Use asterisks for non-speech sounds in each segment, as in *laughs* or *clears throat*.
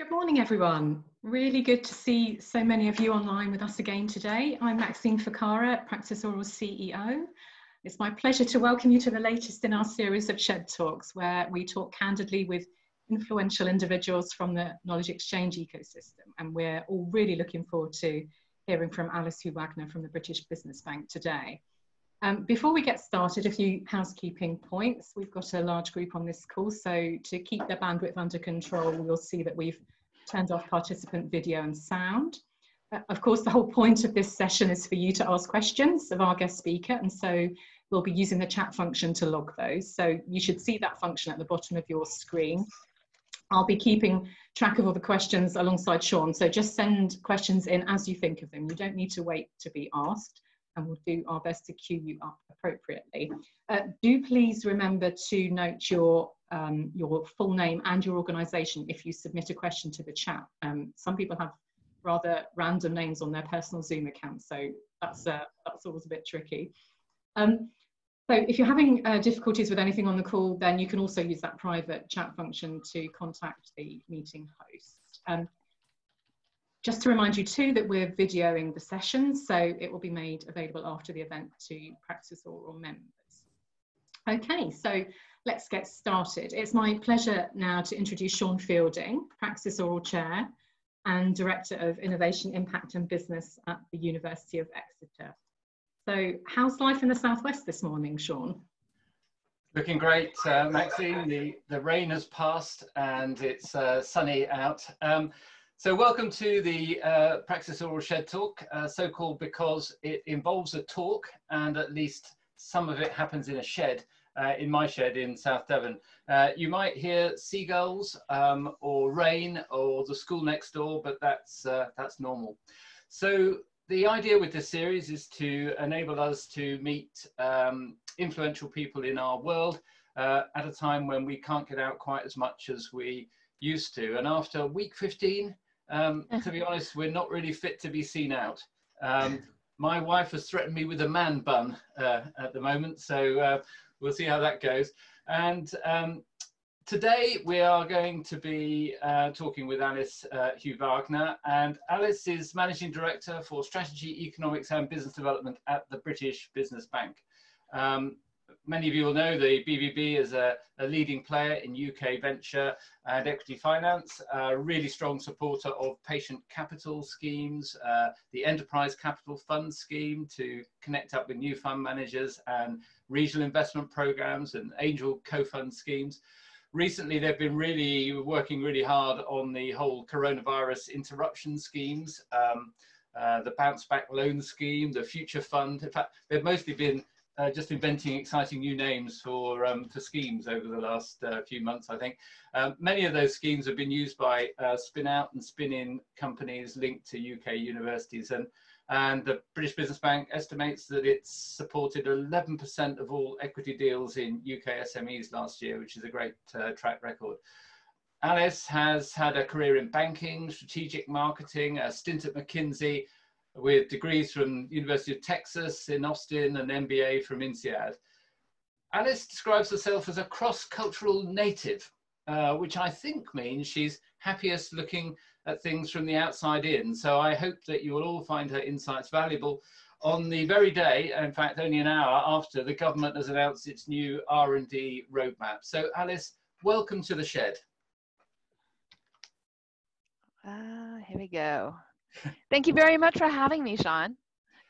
Good morning, everyone. Really good to see so many of you online with us again today. I'm Maxine Fakara, PraxisAuril CEO. It's my pleasure to welcome you to the latest in our series of SHEDTalks, where we talk candidly with influential individuals from the knowledge exchange ecosystem. And we're all really looking forward to hearing from Alice Hu-Wagner from the British Business Bank today. Um, before we get started, a few housekeeping points. We've got a large group on this call, so to keep the bandwidth under control, we'll see that we've turned off participant video and sound. Uh, of course, the whole point of this session is for you to ask questions of our guest speaker, and so we'll be using the chat function to log those. So you should see that function at the bottom of your screen. I'll be keeping track of all the questions alongside Sean, so just send questions in as you think of them. You don't need to wait to be asked and we'll do our best to queue you up appropriately. Uh, do please remember to note your, um, your full name and your organisation if you submit a question to the chat. Um, some people have rather random names on their personal Zoom accounts, so that's, uh, that's always a bit tricky. Um, so if you're having uh, difficulties with anything on the call, then you can also use that private chat function to contact the meeting host. Um, just to remind you too that we're videoing the session, so it will be made available after the event to PraxisAuril members. Okay, so let's get started. It's my pleasure now to introduce Sean Fielding, PraxisAuril Chair and Director of Innovation, Impact and Business at the University of Exeter. So how's life in the Southwest this morning, Sean? Looking great, uh, Maxine. The, the rain has passed and it's uh, sunny out. Um, so welcome to the uh, PraxisAuril Shed Talk, uh, so called because it involves a talk and at least some of it happens in a shed, uh, in my shed in South Devon. Uh, you might hear seagulls um, or rain or the school next door, but that's, uh, that's normal. So the idea with this series is to enable us to meet um, influential people in our world uh, at a time when we can't get out quite as much as we used to. And after week 15, um, *laughs* to be honest, we're not really fit to be seen out. Um, my wife has threatened me with a man bun uh, at the moment, so uh, we'll see how that goes. And um, today we are going to be uh, talking with Alice uh, Hu-Wagner, and Alice is Managing Director for Strategy, Economics and Business Development at the British Business Bank. Um, many of you will know the BBB is a, a leading player in UK venture and equity finance, a really strong supporter of patient capital schemes, uh, the enterprise capital fund scheme to connect up with new fund managers and regional investment programs and angel co-fund schemes. Recently, they've been really working really hard on the whole coronavirus interruption schemes, um, uh, the bounce back loan scheme, the future fund. In fact, they've mostly been uh, just inventing exciting new names for, um, for schemes over the last uh, few months, I think. Um, many of those schemes have been used by uh, spin out and spin in companies linked to UK universities. And, and the British Business Bank estimates that it's supported 11% of all equity deals in UK SMEs last year, which is a great uh, track record. Alice has had a career in banking, strategic marketing, a stint at McKinsey, with degrees from University of Texas in Austin and MBA from INSEAD. Alice describes herself as a cross-cultural native, uh, which I think means she's happiest looking at things from the outside in. So I hope that you will all find her insights valuable on the very day, in fact, only an hour after the government has announced its new R&D roadmap. So Alice, welcome to the shed. Ah, uh, here we go. Thank you very much for having me, Sean.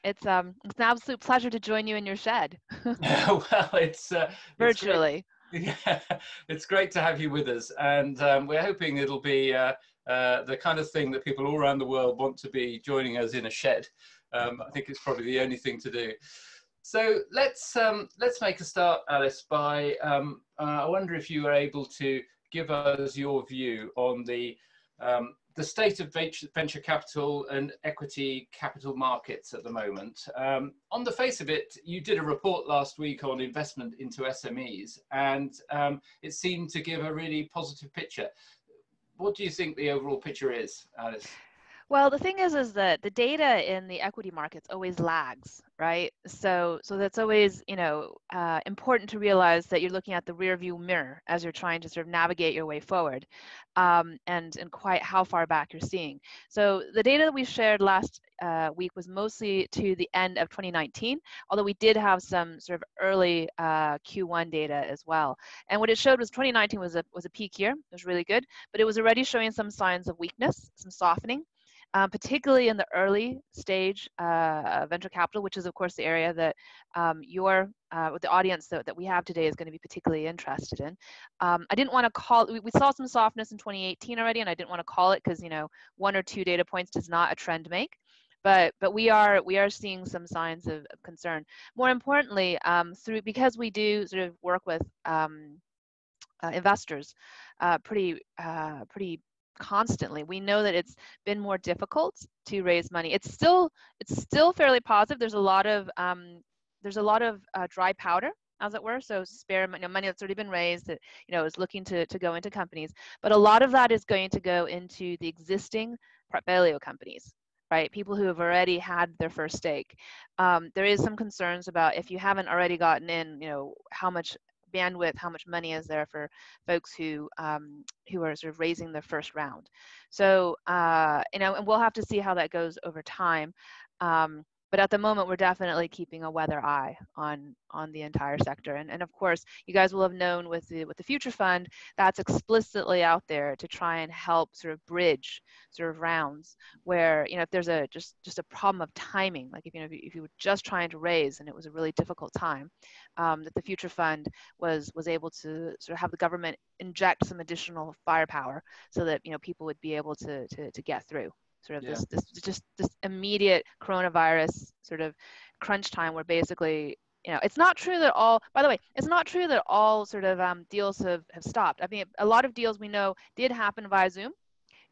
It's um it's an absolute pleasure to join you in your shed. *laughs* *laughs* well, it's uh, virtually. It's *laughs* yeah, it's great to have you with us, and um, we're hoping it'll be uh, uh, the kind of thing that people all around the world want to be joining us in a shed. Um, I think it's probably the only thing to do. So let's um, let's make a start, Alice. By um, uh, I wonder if you are able to give us your view on the um, the state of venture capital and equity capital markets at the moment. Um, on the face of it, you did a report last week on investment into SMEs, and um, it seemed to give a really positive picture. What do you think the overall picture is, Alice? Well, the thing is, is that the data in the equity markets always lags, right? So, so that's always, you know, uh, important to realize that you're looking at the rear view mirror as you're trying to sort of navigate your way forward, um, and and quite how far back you're seeing. So, the data that we shared last uh, week was mostly to the end of 2019, although we did have some sort of early uh, Q1 data as well. And what it showed was 2019 was a was a peak year. It was really good, but it was already showing some signs of weakness, some softening um, particularly in the early stage uh, venture capital, which is of course the area that um, your uh, the audience that, that we have today is going to be particularly interested in. Um, I didn't want to call, we, we, saw some softness in 2018 already, and I didn't want to call it because, you know, one or two data points does not a trend make. But, but we are we are seeing some signs of, of concern. More importantly, um, through because we do sort of work with um, uh, investors uh, pretty uh, pretty constantly. We know that it's been more difficult to raise money. It's still it's still fairly positive. There's a lot of um, there's a lot of uh, dry powder as it were. So spare you know, money that's already been raised that you know is looking to, to go into companies. But a lot of that is going to go into the existing portfolio companies, right? People who have already had their first stake. Um, there is some concerns about if you haven't already gotten in, you know, how much bandwidth, how much money is there for folks who um, who are sort of raising their first round. So uh, you know, and we'll have to see how that goes over time. Um, but at the moment we're definitely keeping a weather eye on on the entire sector. And, and of course you guys will have known with the with the future fund that's explicitly out there to try and help sort of bridge sort of rounds where you know if there's a just just a problem of timing like if you know if you, if you were just trying to raise and it was a really difficult time um, that the future fund was was able to sort of have the government inject some additional firepower so that you know people would be able to to, to get through sort of yeah. this, this just this immediate coronavirus sort of crunch time where basically you know it's not true that all by the way it's not true that all sort of um, deals have, have stopped. I mean a lot of deals we know did happen via zoom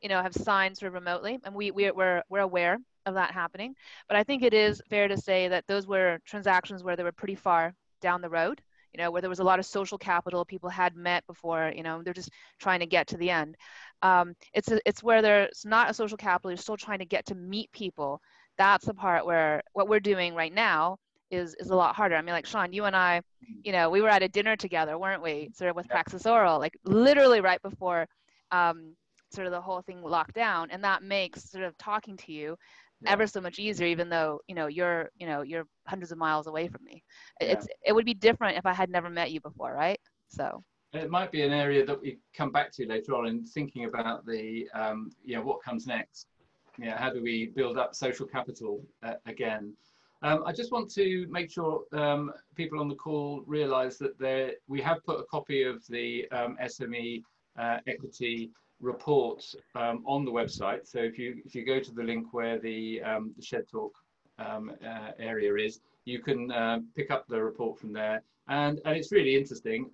you know have signed sort of remotely and we, we we're, we're aware of that happening. But i think it is fair to say that those were transactions where they were pretty far down the road you know where there was a lot of social capital people had met before you know they're just trying to get to the end um, it's a, it's where there's not a social capital. You're still trying to get to meet people. That's the part where what we're doing right now is is a lot harder. I mean, like Sean, you and I, you know, we were at a dinner together, weren't we? Sort of with PraxisAuril, like literally right before um, sort of the whole thing locked down, and that makes sort of talking to you yeah. ever so much easier, even though you know you're you know you're hundreds of miles away from me. Yeah. It's it would be different if I had never met you before, right? So it might be an area that we come back to later on in thinking about the, um, you know, what comes next. Yeah, how do we build up social capital uh, again? Um, I just want to make sure um, people on the call realise that there, we have put a copy of the um, SME uh, equity report um, on the website. So if you if you go to the link where the, um, the SHEDTalk um, uh, area is, you can uh, pick up the report from there. And, and it's really interesting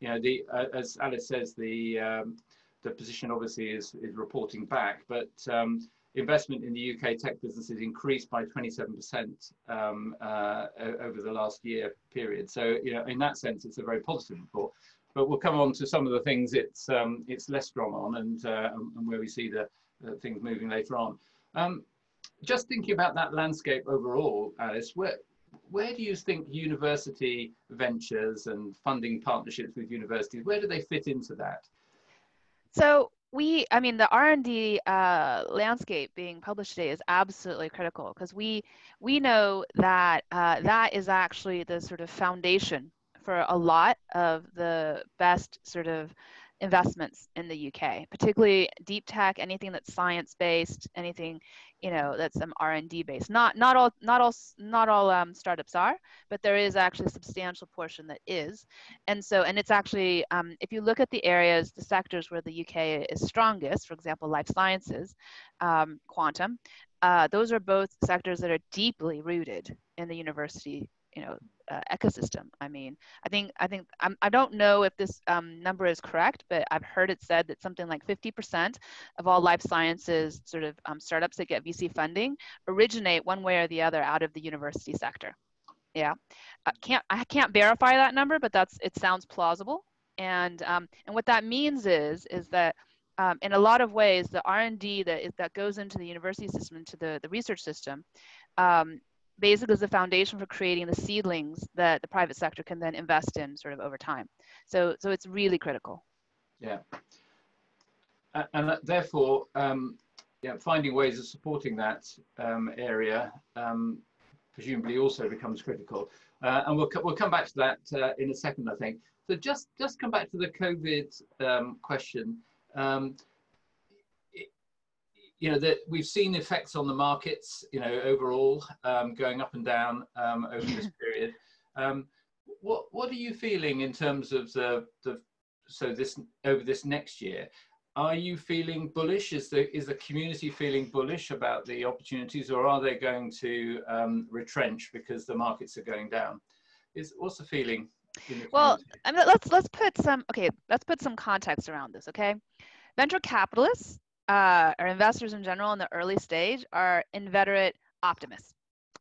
you know, the uh, as Alice says, the um, the position obviously is is reporting back, but um, investment in the UK tech businesses increased by 27% um, uh, over the last year period. So, you know, in that sense, it's a very positive report. But we'll come on to some of the things it's um, it's less strong on, and uh, and where we see the, things moving later on. Um, just thinking about that landscape overall, Alice, where where do you think university ventures and funding partnerships with universities, where do they fit into that? So we, I mean, the R&D uh, landscape being published today is absolutely critical because we, we know that uh, that is actually the sort of foundation for a lot of the best sort of investments in the UK, particularly deep tech, anything that's science based, anything you know that's um, R&D based. Not not all not all not all um, startups are, but there is actually a substantial portion that is, and so and it's actually um, if you look at the areas, the sectors where the UK is strongest, for example, life sciences, um, quantum, uh, those are both sectors that are deeply rooted in the university you know uh, ecosystem. I mean, I think I think I'm, I do not know if this um, number is correct, but I've heard it said that something like 50% of all life sciences sort of um, startups that get VC funding originate one way or the other out of the university sector. Yeah, I can't I can't verify that number, but that's it sounds plausible. And um, and what that means is is that um, in a lot of ways, the R&D that, is, that goes into the university system, into the, the research system, um, basically is the foundation for creating the seedlings that the private sector can then invest in sort of over time. So, so it's really critical. Yeah. And therefore, um, yeah, finding ways of supporting that um, area um, presumably also becomes critical. Uh, and we'll, we'll come back to that uh, in a second, I think. So just, just come back to the COVID um, question. You know, that we've seen effects on the markets, you know, overall um, going up and down um, over this *laughs* period. Um, what, what are you feeling in terms of the, the so this over this next year? Are you feeling bullish? Is the is the community feeling bullish about the opportunities, or are they going to um, retrench because the markets are going down? Is what's the feeling? The well, I mean, let's let's put some okay. Let's put some context around this. Okay, venture capitalists uh, or investors in general in the early stage are inveterate optimists.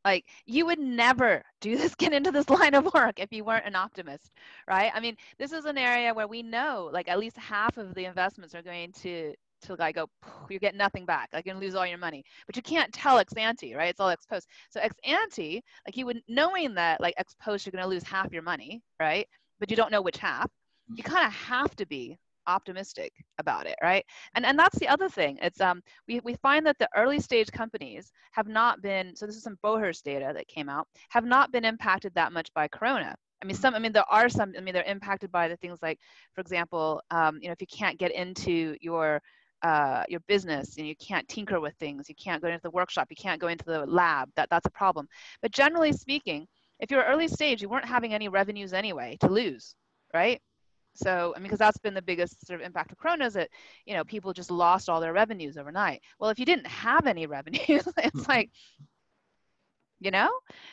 Like you would never do this, *laughs* get into this line of work if you weren't an optimist, right? I mean, this is an area where we know like at least half of the investments are going to to like go, you get nothing back. Like you're gonna lose all your money, but you can't tell ex ante, right? It's all ex post. So ex ante, like you would knowing that like ex post you're gonna lose half your money, right? But you don't know which half. You mm-hmm. kind of have to be optimistic about it right and and that's the other thing it's um we, we find that the early stage companies have not been so this is some Beauhurst data that came out have not been impacted that much by corona I mean, some. I mean, there are some. I mean, they're impacted by the things like, for example, um, you know, if you can't get into your uh, your business and you can't tinker with things, you can't go into the workshop, you can't go into the lab. That that's a problem. But generally speaking, if you're early stage, you weren't having any revenues anyway to lose, right? So, I mean, because that's been the biggest sort of impact of Corona is that, you know, people just lost all their revenues overnight. Well, if you didn't have any *laughs* revenues, it's hmm. like, you know,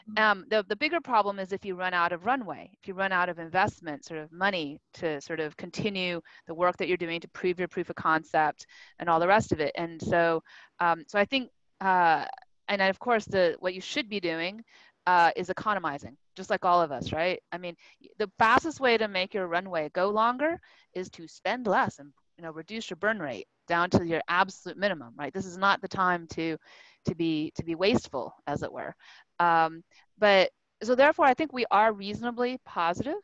hmm. um, the, the bigger problem is if you run out of runway, if you run out of investment, sort of money to sort of continue the work that you're doing to prove your proof of concept and all the rest of it. And so, um, so I think, uh, and of course, the what you should be doing uh, is economizing, just like all of us, right? I mean, the fastest way to make your runway go longer is to spend less and you know reduce your burn rate down to your absolute minimum, right? This is not the time to to be to be wasteful, as it were. Um, but so therefore, I think we are reasonably positive.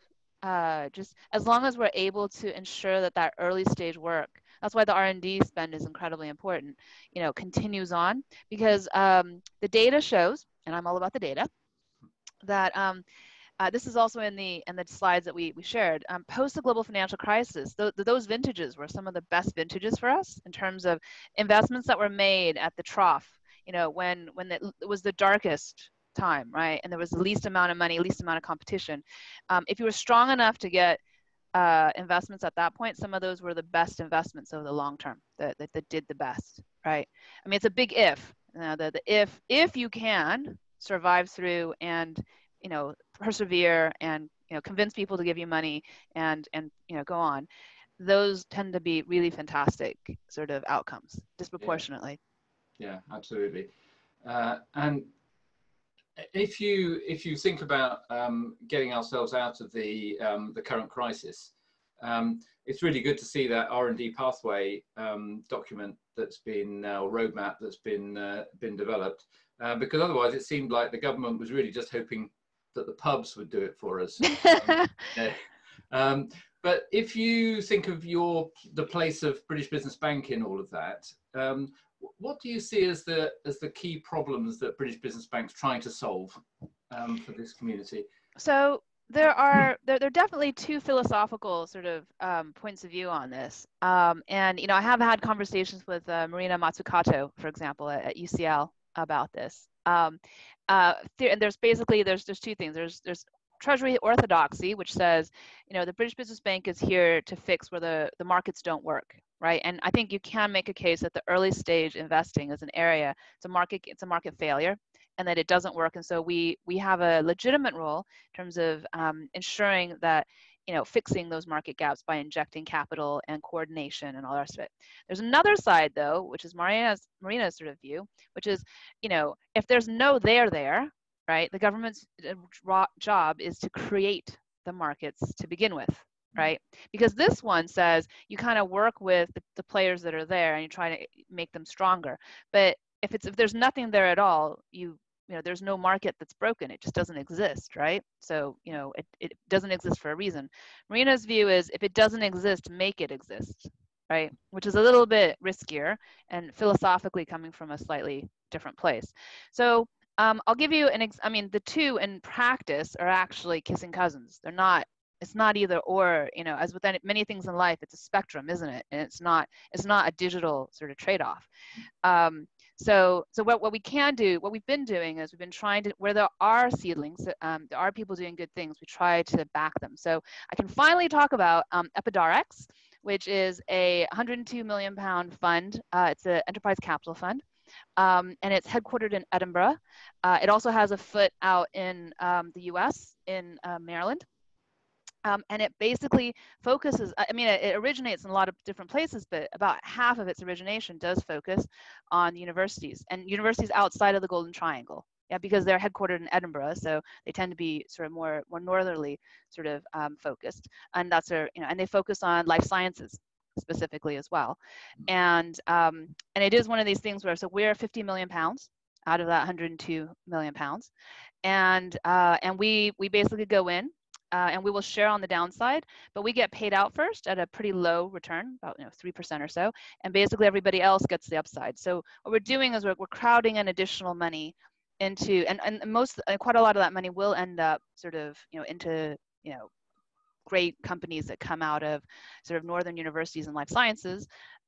Uh, just as long as we're able to ensure that that early stage work that's why the r&d spend is incredibly important you know continues on because um, the data shows and i'm all about the data that um, uh, this is also in the in the slides that we, we shared. Um, post the global financial crisis, th those vintages were some of the best vintages for us in terms of investments that were made at the trough. You know, when when it was the darkest time, right, and there was the least amount of money, least amount of competition. Um, if you were strong enough to get uh, investments at that point, some of those were the best investments over the long term that, that, that did the best, right? I mean, it's a big if. You know, the, the if if you can survive through and you know persevere and you know convince people to give you money and and you know go on those tend to be really fantastic sort of outcomes disproportionately. Yeah, yeah absolutely. Uh, and if you if you think about um, getting ourselves out of the um, the current crisis um, it's really good to see that R&D pathway um, document that's been uh, roadmap that's been uh, been developed uh, because otherwise it seemed like the government was really just hoping that the pubs would do it for us. *laughs* um, yeah. um, but if you think of your the place of British Business Bank in all of that, um, what do you see as the as the key problems that British Business Bank's trying to solve um, for this community? So there are there, there are definitely two philosophical sort of um, points of view on this um, and you know i have had conversations with uh, marina Mazzucato for example at, at ucl about this. Um, uh, and there's basically there's there's two things. There's there's treasury orthodoxy, which says, you know, the British Business Bank is here to fix where the, the markets don't work, right? And I think you can make a case that the early stage investing is an area, it's a market, it's a market failure, and that it doesn't work. And so we we have a legitimate role in terms of um, ensuring that you know, fixing those market gaps by injecting capital and coordination and all the rest of it. There's another side though, which is Marina's Marina's sort of view, which is, you know, if there's no there there, right, the government's uh, job is to create the markets to begin with, right? Because this one says you kind of work with the, the, players that are there and you try to make them stronger. But if it's if there's nothing there at all, you you know there's no market that's broken. It just doesn't exist, right? So you know it, it doesn't exist for a reason. Marina's view is if it doesn't exist, make it exist, right? Which is a little bit riskier and philosophically coming from a slightly different place. So um, I'll give you an ex- I mean the two in practice are actually kissing cousins. They're not it's not either or you know as with many things in life it's a spectrum isn't it and it's not it's not a digital sort of trade-off um, so so what, what we can do what we've been doing is we've been trying to where there are seedlings um, there are people doing good things we try to back them. So i can finally talk about um, Epidarex which is a 102 million pound fund. Uh, it's an enterprise capital fund um, and it's headquartered in edinburgh. Uh, it also has a foot out in um, the us in uh, maryland um, and it basically focuses, I mean, it, originates in a lot of different places, but about half of its origination does focus on universities and universities outside of the Golden Triangle. Yeah, because they're headquartered in Edinburgh, so they tend to be sort of more more northerly sort of um, focused, and that's their you know, and they focus on life sciences specifically as well, and um, and it is one of these things where so we're 50 million pounds out of that 102 million pounds, and uh, and we we basically go in uh, and we will share on the downside, but we get paid out first at a pretty low return, about you know three percent or so, and basically everybody else gets the upside. So what we're doing is we're, we're crowding in additional money into, and and most uh, quite a lot of that money will end up sort of you know into you know great companies that come out of sort of northern universities and life sciences,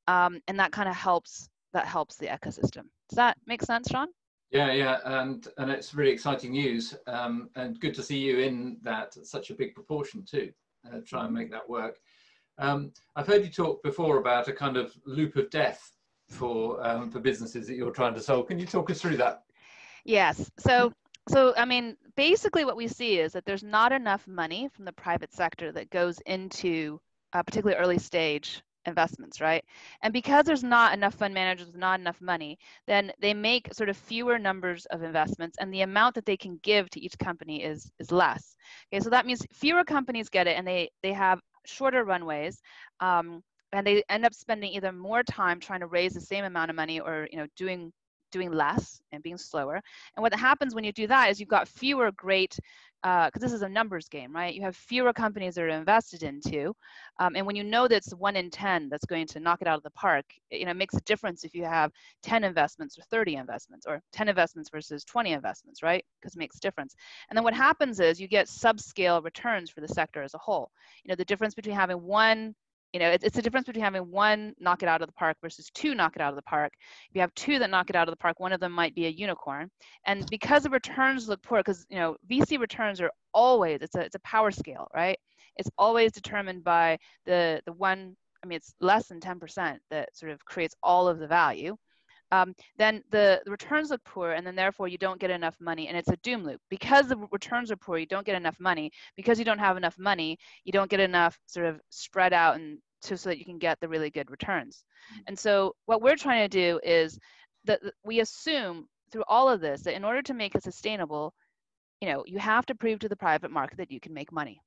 um, and that kind of helps that helps the ecosystem. Does that make sense, Sean? Yeah, yeah, and and it's really exciting news, um, and good to see you in that such a big proportion too. Uh, try and make that work. Um, I've heard you talk before about a kind of loop of death for um, for businesses that you're trying to solve. Can you talk us through that? Yes. So so I mean, basically, what we see is that there's not enough money from the private sector that goes into a particularly early stage investments, right? And because there's not enough fund managers with not enough money, then they make sort of fewer numbers of investments and the amount that they can give to each company is is less. Okay, so that means fewer companies get it and they they have shorter runways. Um, and they end up spending either more time trying to raise the same amount of money or you know doing doing less and being slower. And what happens when you do that is you've got fewer great because uh, this is a numbers game, right? You have fewer companies that are invested into, um, and when you know that it's one in ten that's going to knock it out of the park, you know, it makes a difference if you have ten investments or thirty investments, or ten investments versus twenty investments, right? Because it makes a difference. And then what happens is you get subscale returns for the sector as a whole. You know, the difference between having one you know, it's, it's the difference between having one knock it out of the park versus two knock it out of the park. If you have two that knock it out of the park, one of them might be a unicorn. And because the returns look poor, because you know, VC returns are always it's a it's a power scale, right? It's always determined by the the one. I mean, it's less than 10% that sort of creates all of the value um, then the, the, returns look poor and then therefore you don't get enough money and it's a doom loop. Because the returns are poor you don't get enough money. Because you don't have enough money you don't get enough sort of spread out and to, so that you can get the really good returns. Mm. and so what we're trying to do is that we assume through all of this that in order to make it sustainable you know you have to prove to the private market that you can make money.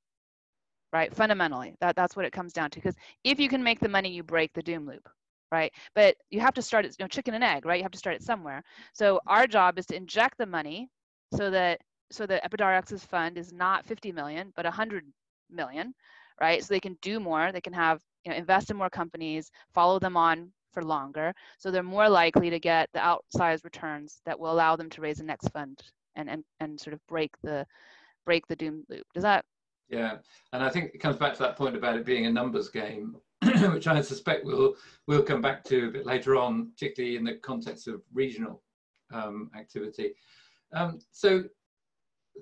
Right? Fundamentally that, that's what it comes down to. Because if you can make the money you break the doom loop right? But you have to start it, you know, chicken and egg, right? You have to start it somewhere. So our job is to inject the money so that so that Epidarex's fund is not 50 million, but 100 million, right? So they can do more, they can have, you know, invest in more companies, follow them on for longer. So they're more likely to get the outsized returns that will allow them to raise the next fund and, and, and sort of break the break the doom loop. Does that yeah, and I think it comes back to that point about it being a numbers game. *coughs* which I suspect we'll we'll come back to a bit later on, particularly in the context of regional um, activity. Um, so,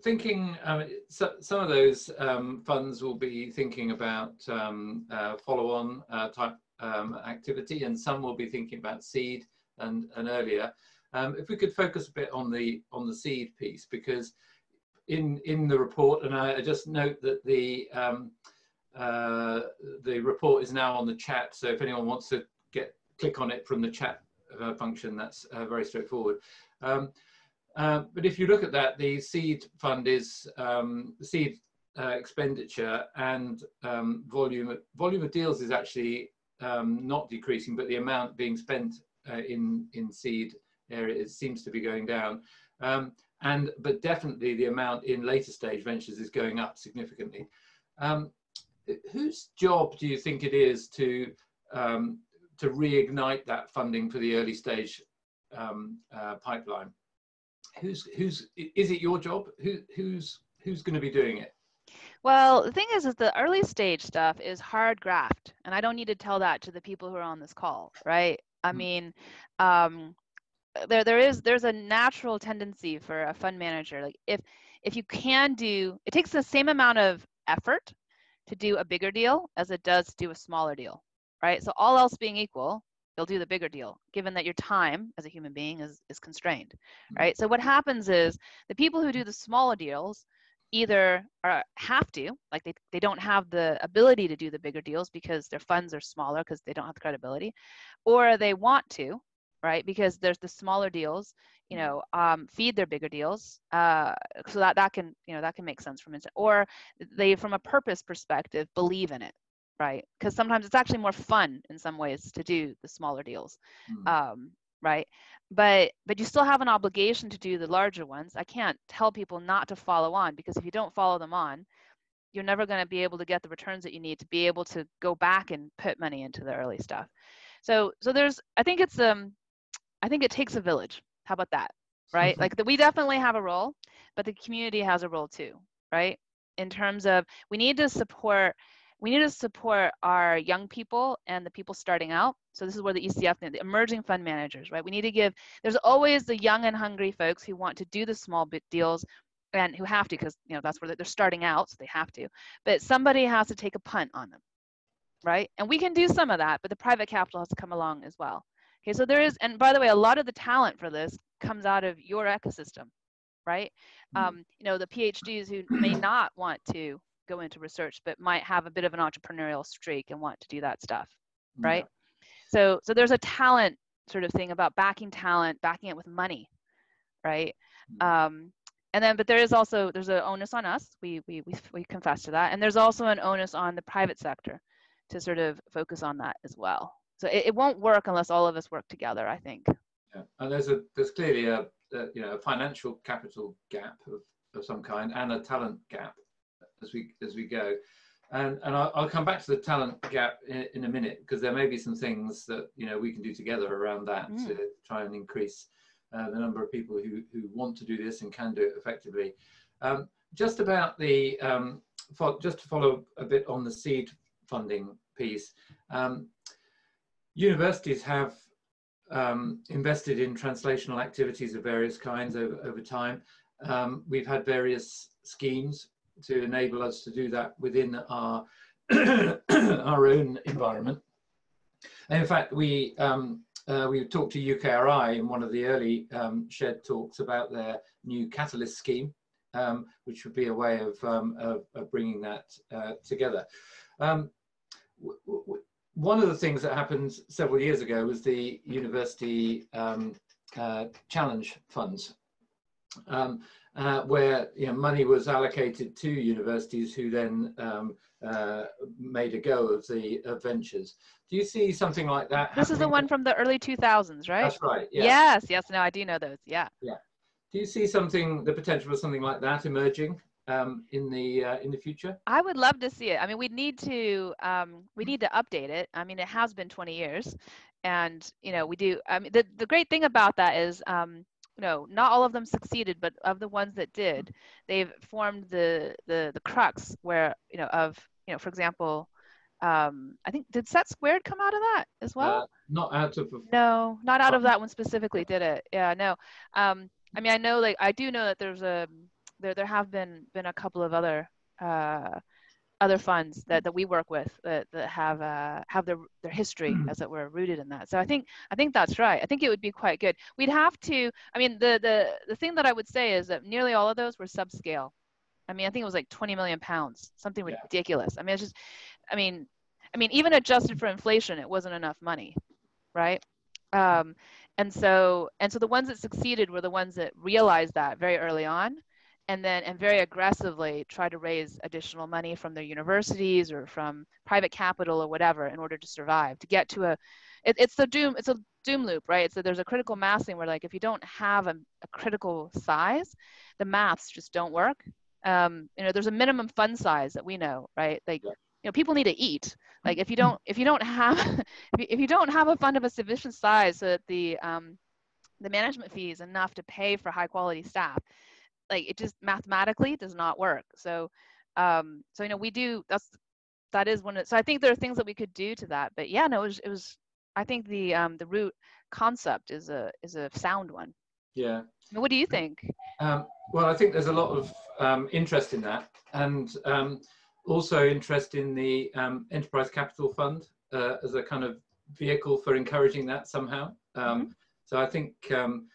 thinking um, so, some of those um, funds will be thinking about um, uh, follow-on uh, type um, activity, and some will be thinking about seed and, and earlier. if we could focus a bit on the on the seed piece, because in in the report, and I, I just note that the uh, the report is now on the chat, so if anyone wants to get click on it from the chat uh, function, that's uh, very straightforward. Um, uh, but if you look at that, the seed fund is um, seed uh, expenditure and um, volume volume of deals is actually um, not decreasing, but the amount being spent in in seed area seems to be going down. Um, and but definitely the amount in later stage ventures is going up significantly. Um, whose job do you think it is to um, to reignite that funding for the early stage um, uh, pipeline? Who's who's is it your job? Who who's who's going to be doing it? Well, the thing is, is the early stage stuff is hard graft, and I don't need to tell that to the people who are on this call, right? I mm-hmm. mean, um, there there is there's a natural tendency for a fund manager, like if if you can do, it takes the same amount of effort to do a bigger deal as it does to do a smaller deal, right? So all else being equal, you'll do the bigger deal, given that your time as a human being is is constrained, mm-hmm. right? So what happens is the people who do the smaller deals either are, have to, like they, they don't have the ability to do the bigger deals because their funds are smaller because they don't have the credibility, or they want to, right? Because there's the smaller deals, you know, um, feed their bigger deals. Uh, so that, that can, you know, that can make sense from it. Or they, from a purpose perspective, believe in it, right? Because sometimes it's actually more fun in some ways to do the smaller deals. Mm. Um, right but but you still have an obligation to do the larger ones i can't tell people not to follow on because if you don't follow them on you're never going to be able to get the returns that you need to be able to go back and put money into the early stuff so so there's i think it's um i think it takes a village how about that right mm-hmm. like the, we definitely have a role but the community has a role too right in terms of we need to support we need to support our young people and the people starting out. So this is where the ECF, the emerging fund managers, right? We need to give, there's always the young and hungry folks who want to do the small bit deals and who have to because, you know, that's where they're starting out, so they have to. But somebody has to take a punt on them, right? And we can do some of that, but the private capital has to come along as well. Okay, so there is, and by the way, a lot of the talent for this comes out of your ecosystem, right? Mm-hmm. Um, you know, the PhDs who may not want to go into research but might have a bit of an entrepreneurial streak and want to do that stuff right yeah. so so there's a talent sort of thing about backing talent backing it with money right mm-hmm. um, and then but there is also there's an onus on us we, we we we confess to that and there's also an onus on the private sector to sort of focus on that as well so it, it won't work unless all of us work together i think yeah and there's a there's clearly a, a you know a financial capital gap of, of some kind and a talent gap as we as we go. And, and I'll, I'll come back to the talent gap in, in, a minute because there may be some things that you know we can do together around that mm. to try and increase uh, the number of people who, who want to do this and can do it effectively. Um, just about the um, for, just to follow a bit on the seed funding piece, um, universities have um, invested in translational activities of various kinds over, over time. Um, we've had various schemes to enable us to do that within our *coughs* our own environment. And in fact, we um, uh, we talked to UKRI in one of the early um, SHEDTalks about their new catalyst scheme, um, which would be a way of, um, of, of, bringing that uh, together. One of the things that happened several years ago was the university um, uh, challenge funds. Um, uh, where you know, money was allocated to universities who then um, uh, made a go of the uh, ventures. Do you see something like that? This is the one from the early 2000s, right? That's right. Yeah. Yes, yes. No, I do know those. Yeah. Yeah. Do you see something, the potential for something like that emerging um, in the uh, in the future? I would love to see it. I mean, we need to um, we need to update it. I mean, it has been 20 years, and you know, we do. I mean, the the great thing about that is um, you know, not all of them succeeded, but of the ones that did, they've formed the the the crux where you know of you know, for example, um, I think did SETsquared come out of that as well? Uh, not out of. No, not out of that one specifically. Did it? Yeah, no. Um, I mean, I know like I do know that there's a there there have been been a couple of other uh, other funds that, that we work with that, that have uh, have their their history mm-hmm. as it were rooted in that. So I think I think that's right. I think it would be quite good. We'd have to. I mean, the the the thing that I would say is that nearly all of those were subscale. I mean, I think it was like 20 million pounds, something yeah. ridiculous. I mean, it's just, I mean, I mean, even adjusted for inflation, it wasn't enough money, right? Um, and so and so the ones that succeeded were the ones that realized that very early on and then and very aggressively try to raise additional money from their universities or from private capital or whatever in order to survive to get to a it, it's the doom it's a doom loop right? So there's a critical mass thing where like if you don't have a, a critical size the maths just don't work. Um, you know there's a minimum fund size that we know right? Like yeah. you know people need to eat. Like if you don't if you don't have *laughs* if you don't have a fund of a sufficient size so that the um, the management fee is enough to pay for high quality staff like it just mathematically does not work. So um so you know we do that's that is one of, so i think there are things that we could do to that but yeah no it was, it was i think the um the root concept is a is a sound one. Yeah. What do you think? Um, well i think there's a lot of um, interest in that and um, also interest in the um, enterprise capital fund uh, as a kind of vehicle for encouraging that somehow. Um, mm-hmm. so i think um,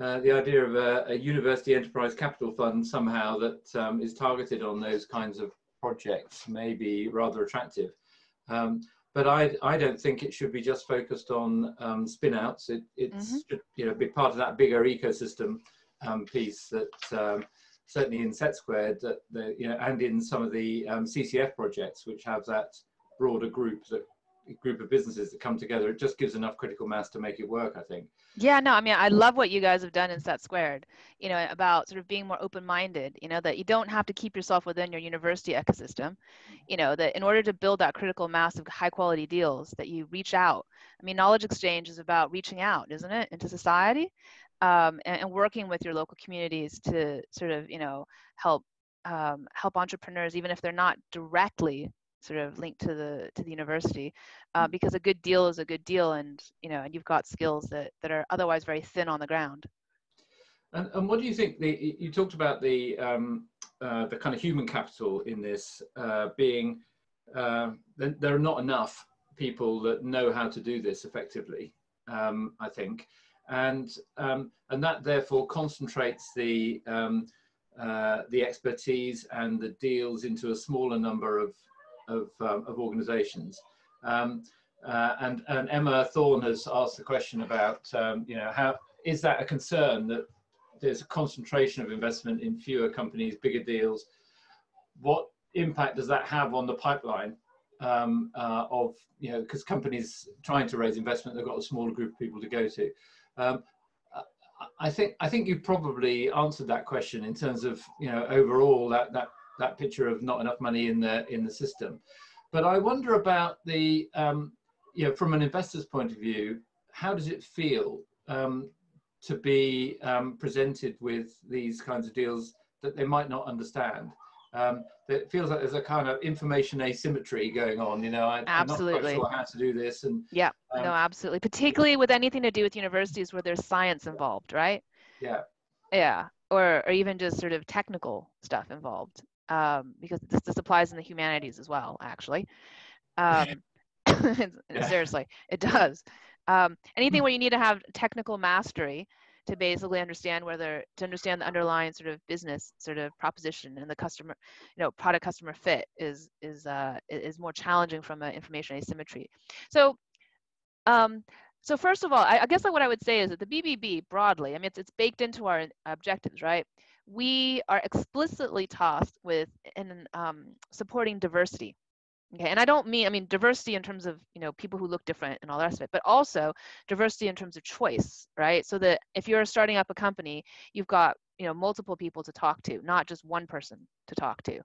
uh, the idea of a, a, university enterprise capital fund somehow that um, is targeted on those kinds of projects may be rather attractive. Um, but I, I don't think it should be just focused on um, spinouts. It it's mm -hmm. you know be part of that bigger ecosystem um, piece that um, certainly in SETsquared that the you know and in some of the um, CCF projects which have that broader group that group of businesses that come together. It just gives enough critical mass to make it work. I think. Yeah, no, I mean, I love what you guys have done in SETsquared, you know, about sort of being more open minded, you know, that you don't have to keep yourself within your university ecosystem, you know, that in order to build that critical mass of high quality deals, that you reach out. I mean, knowledge exchange is about reaching out, isn't it, into society um, and, and, working with your local communities to sort of, you know, help. Um, help entrepreneurs even if they're not directly sort of linked to the to the university uh, mm. because a good deal is a good deal and you know and you've got skills that that are otherwise very thin on the ground and, and what do you think the you talked about the um, uh, the kind of human capital in this uh, being uh, there are not enough people that know how to do this effectively um, i think and um, and that therefore concentrates the um, uh, the expertise and the deals into a smaller number of of, um, of organizations. Um, uh, and, and Emma Thorne has asked the question about, um, you know, how is that a concern that there's a concentration of investment in fewer companies, bigger deals? What impact does that have on the pipeline um, uh, of, you know, because companies trying to raise investment, they've got a smaller group of people to go to. Um, I think I think you probably answered that question in terms of you know overall that that that picture of not enough money in the in the system. But I wonder about the um, you know from an investor's point of view, how does it feel um, to be um, presented with these kinds of deals that they might not understand? Um, it feels like there's a kind of information asymmetry going on. You know, I, absolutely. am not quite sure how to do this, and yeah, um, no, absolutely. Particularly with anything to do with universities where there's science involved, right? Yeah. Yeah, or or even just sort of technical stuff involved um, because this, this applies in the humanities as well, actually. Um, *laughs* *laughs* seriously, it does. Um, anything *laughs* where you need to have technical mastery to basically understand whether to understand the underlying sort of business sort of proposition and the customer, you know, product customer fit is is uh, is more challenging from an information asymmetry. So. Um, so first of all, I, I guess what I would say is that the BBB broadly, I mean, it's, it's baked into our objectives, right? We are explicitly tasked with in um, supporting diversity. Okay, and I don't mean I mean diversity in terms of you know people who look different and all the rest of it, but also diversity in terms of choice, right? So that if you're starting up a company, you've got you know multiple people to talk to, not just one person to talk to,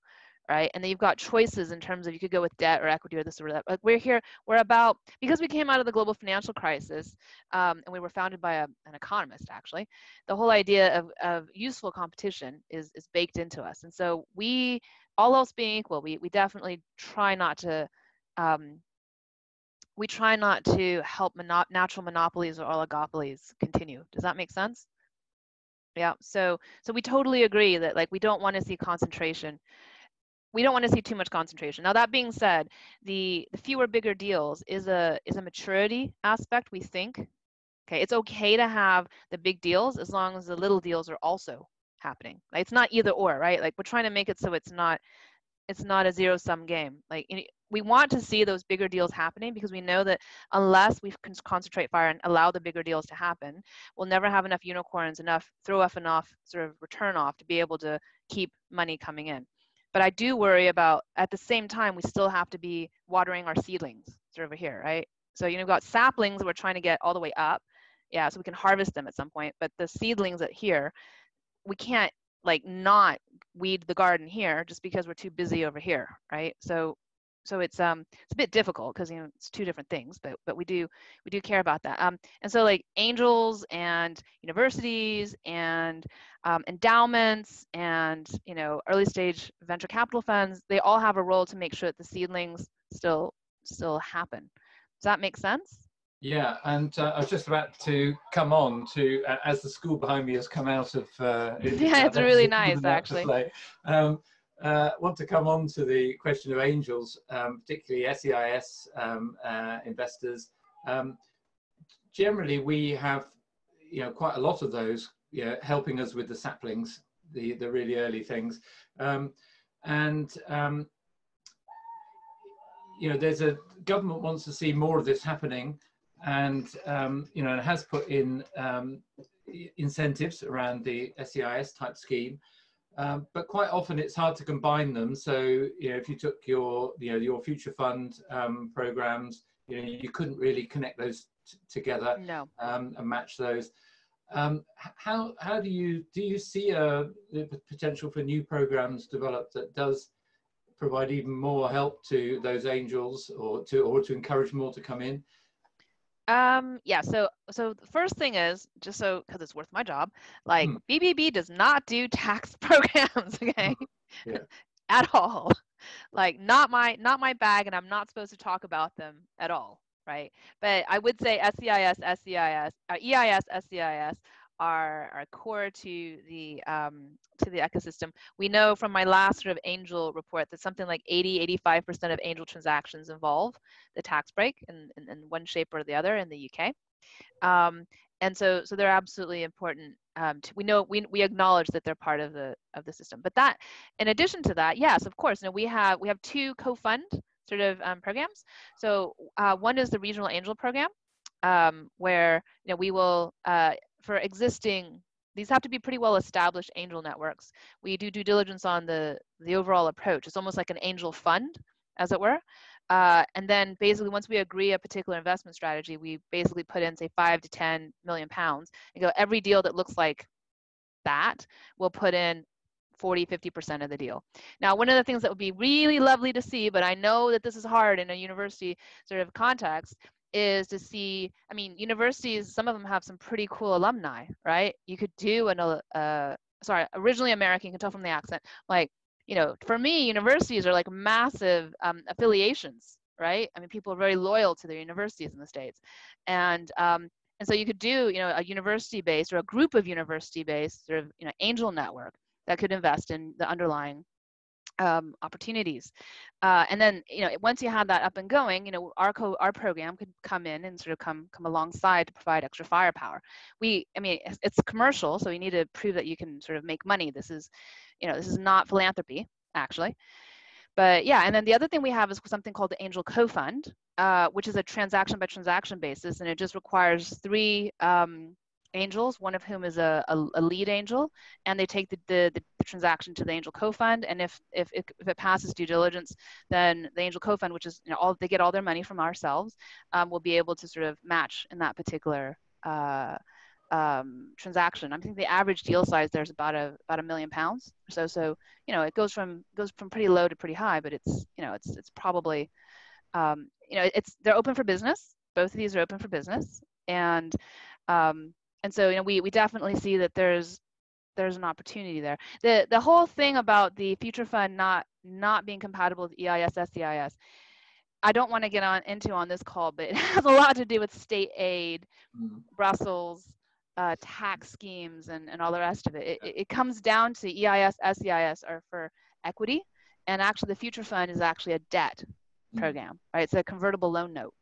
right? And then you've got choices in terms of you could go with debt or equity or this or that. Like we're here, we're about because we came out of the global financial crisis, um, and we were founded by a, an economist actually. The whole idea of, of useful competition is is baked into us, and so we, all else being equal, we we definitely try not to. Um, we try not to help mono- natural monopolies or oligopolies continue. Does that make sense? Yeah. So so we totally agree that like we don't want to see concentration we don't want to see too much concentration. Now that being said, the, the fewer bigger deals is a is a maturity aspect we think. Okay, it's okay to have the big deals as long as the little deals are also happening. Like it's not either or, right? Like we're trying to make it so it's not it's not a zero sum game. Like we want to see those bigger deals happening because we know that unless we concentrate fire and allow the bigger deals to happen, we'll never have enough unicorns, enough throw off enough sort of return off to be able to keep money coming in. But I do worry about at the same time we still have to be watering our seedlings of over here, right? So you know, we've got saplings we're trying to get all the way up, yeah, so we can harvest them at some point. But the seedlings at here, we can't like not weed the garden here just because we're too busy over here, right? So so it's um it's a bit difficult because you know it's two different things but but we do we do care about that um and so like angels and universities and um, endowments and you know early stage venture capital funds they all have a role to make sure that the seedlings still still happen does that make sense yeah, and uh, I was just about to come on to uh, as the school behind me has come out of. Uh, *laughs* yeah, it's really *laughs* nice *laughs* actually. Um, uh, want to come on to the question of angels, um, particularly SEIS um, uh, investors. Um, generally, we have you know quite a lot of those you know, helping us with the saplings, the the really early things, um, and um, you know there's a government wants to see more of this happening, and um, you know it has put in incentives around the SEIS type scheme. Um, but quite often it's hard to combine them. So you know, if you took your you know your future fund um, programs, you know you couldn't really connect those together no. um, and match those. Um, how how do you do you see a the potential for new programs developed that does provide even more help to those angels or to or to encourage more to come in? Um, yeah, so so the first thing is just so because it's worth my job, like hmm. BBB does not do tax *laughs* programs, *laughs* okay? Yeah. *laughs* at all. Like not my not my bag and I'm not supposed to talk about them at all, right? But I would say SEIS, SEIS, uh, EIS, SEIS are, are core to the um, to the ecosystem. We know from my last sort of angel report that something like 80, 85% of angel transactions involve the tax break in, in, in one shape or the other in the UK. Um, and so, so they're absolutely important. Um, to, we know we, we acknowledge that they're part of the of the system. But that, in addition to that, yes, of course. You we have we have two co-fund sort of um, programs. So uh, one is the regional angel program, um, where you know we will uh, for existing these have to be pretty well established angel networks. We do due diligence on the the overall approach. It's almost like an angel fund, as it were. Uh, and then basically once we agree a particular investment strategy, we basically put in say five to 10 million pounds and go every deal that looks like that, we'll put in 40, 50% of the deal. Now, one of the things that would be really lovely to see, but I know that this is hard in a university sort of context, is to see i mean universities some of them have some pretty cool alumni right? You could do an uh, sorry originally american you can tell from the accent. Like you know for me universities are like massive um, affiliations right? I mean people are very loyal to their universities in the states. And um, and so you could do you know a university based or a group of university based sort of you know angel network that could invest in the underlying um, opportunities. Uh, and then, you know, once you have that up and going, you know, our co- our program could come in and sort of come come alongside to provide extra firepower. We, I mean, it's, commercial, so you need to prove that you can sort of make money. This is, you know, this is not philanthropy actually. But yeah, and then the other thing we have is something called the Angel Co-Fund, uh, which is a transaction by transaction basis, and it just requires three um, angels, one of whom is a, a, a lead angel, and they take the, the, the, transaction to the angel co-fund. And if, if, if, it passes due diligence, then the angel co-fund, which is, you know, all, they get all their money from ourselves, um, will be able to sort of match in that particular uh, um, transaction. I think the average deal size there's about a about a million pounds so. So you know it goes from goes from pretty low to pretty high, but it's you know it's it's probably um, you know it's they're open for business. Both of these are open for business, and um, and so you know we we definitely see that there's there's an opportunity there. The the whole thing about the future fund not not being compatible with EIS SEIS, I don't want to get on into on this call, but *laughs* it has a lot to do with state aid, mm-hmm. Brussels, uh, tax schemes, and, and all the rest of it. it. It comes down to EIS SEIS are for equity, and actually the future fund is actually a debt mm-hmm. program, right? It's a convertible loan note,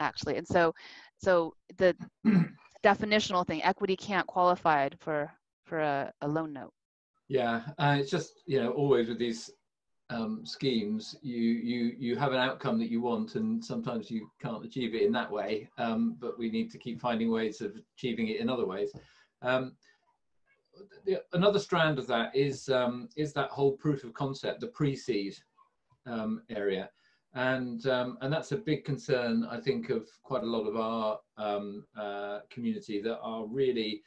actually, and so so the *clears throat* definitional thing. Equity can't qualify for for a, a loan note. Yeah, uh, it's just you know always with these um, schemes, you you you have an outcome that you want, and sometimes you can't achieve it in that way. Um, but we need to keep finding ways of achieving it in other ways. Um, the, another strand of that is um, is that whole proof of concept, the pre-seed um, area, and um, and that's a big concern, I think, of quite a lot of our uh, community that are really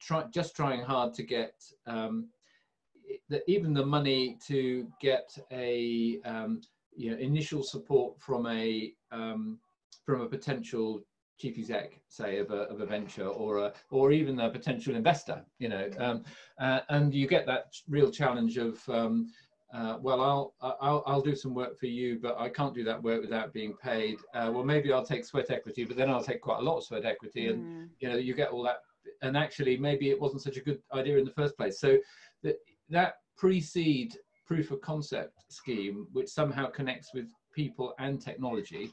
try, just trying hard to get the, even the money to get a um, you know, initial support from a um, from a potential chief exec, say, of a, of a venture or a, or even a potential investor, you know, um, uh, and you get that real challenge of, um, uh, well, I'll, I'll, I'll do some work for you, but I can't do that work without being paid. Uh, well, maybe I'll take sweat equity, but then I'll take quite a lot of sweat equity, and mm. you know, you get all that. And actually, maybe it wasn't such a good idea in the first place. So that that pre-seed proof of concept scheme, which somehow connects with people and technology,